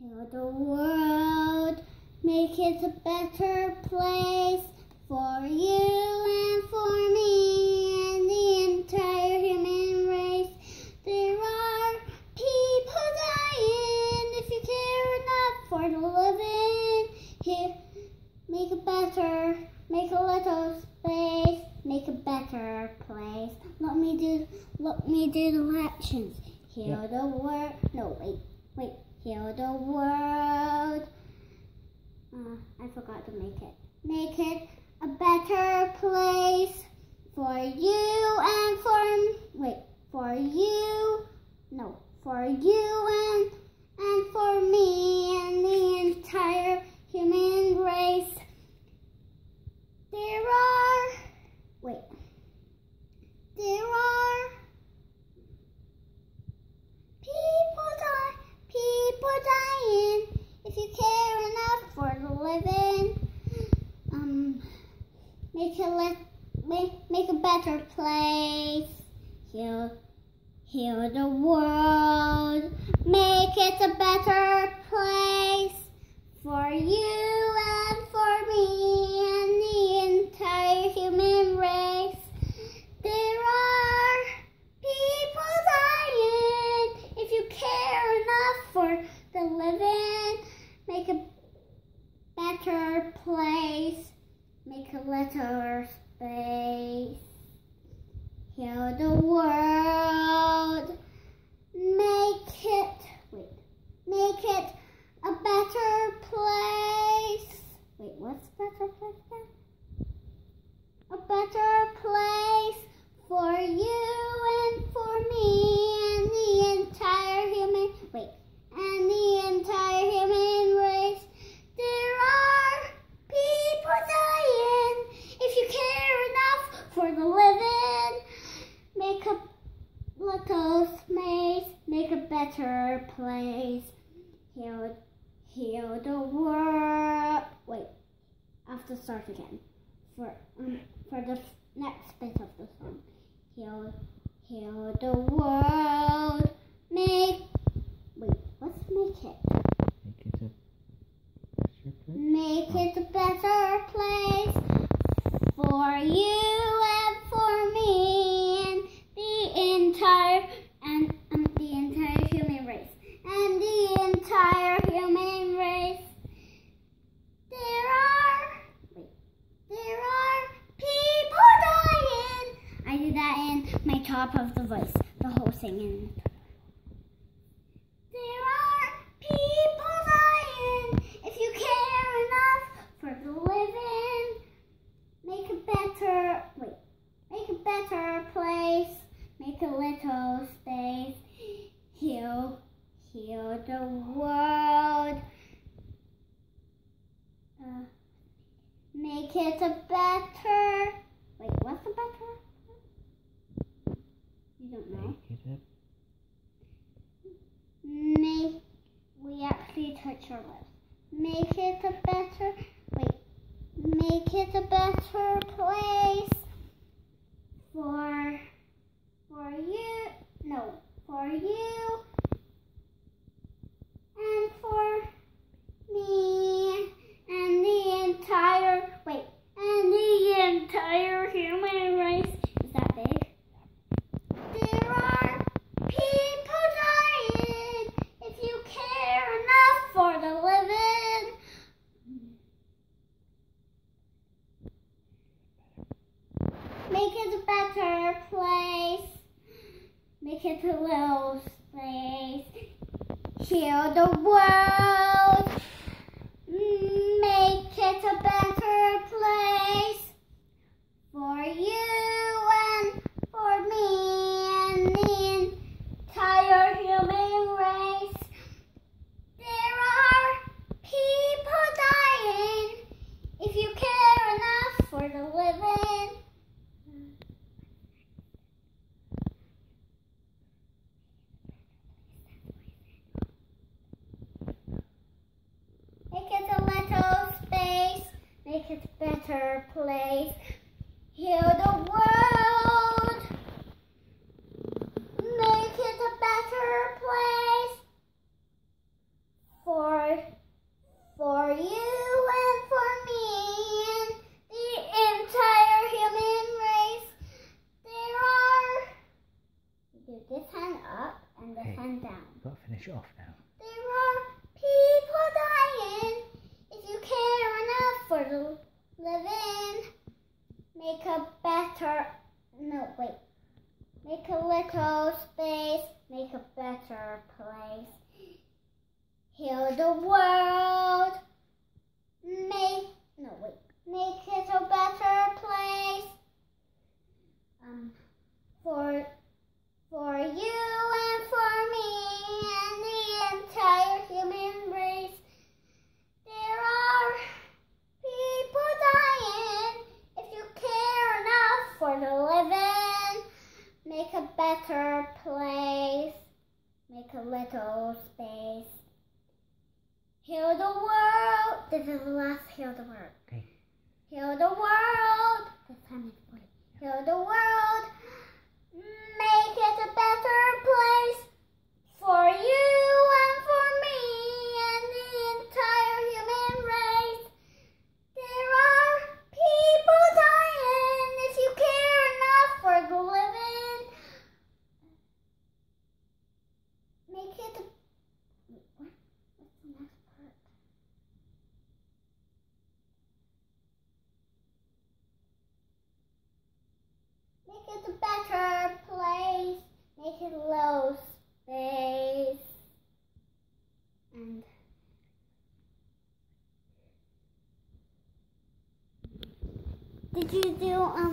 Heal the world, make it a better place for you and for me and the entire human race. There are people dying if you care enough for the living. Here, make a better, make a little space, make a better place. Let me do, let me do the actions. Heal Yeah. the world. No, wait, wait. Heal the world. Uh, I forgot to make it. Make it a better place for you and for wait for you. No, for you and and for me and the entire human race. There are wait. There are people die, people dying. If you care enough for the living, um, make it let make make a better place. Heal, heal the world. Make it a better place for you and for me and the entire human race. There are people dying. If you care enough for the living, make a better place. Make a little space. Heal the world. Make it, wait, make it a better place. Wait, what's better place then? A better place for you and for me and the entire human, wait, and the entire human race. There are people dying. If you care enough for the living, make a little space, make a better place. Heal, heal the world. Wait, I have to start again. For um, for the next bit of the song. Heal, heal the world. Make wait, let's make it. Make it a. Make it a better place for you and for me and the entire and um, the entire human race and the entire human race. There are wait, there are people dying. I did that in my top of the voice, the whole singing. There are people dying. If you care enough for the living, make a better wait, make a better place, make a little space, heal, heal the world. Uh, make it a better. Wait, what's a better? You don't know. Make it a Make we actually touch our lips. Make it a better wait. Make it a better place for you. No, for you and for me and the entire wait and the entire human race. Is that big? There are people dying. If you care enough for the living, make it a better place. Make it a little space. Heal the world. good, better place. Heal the world. Make it a better place. For, for you and for me and the entire human race. There are... You do this hand up and this hey, hand down. You've got to finish it off now. A better. No, wait. Make a little space. Make a better place. Heal the world. Make no wait. Make it a better place. Um, for for you and for me and the entire human race. There are people dying. If you care enough for the living, make a better place. Make a little space. Heal the world. This is the last heal the world. Okay. Heal the world. This time it's funny. Heal the world. Make it a better place for you and for me and the entire human race. There are people dying if you care enough for the living. Make it a. Wait, what? What's the next part? Make it a better place. Make it low space. And did you do um?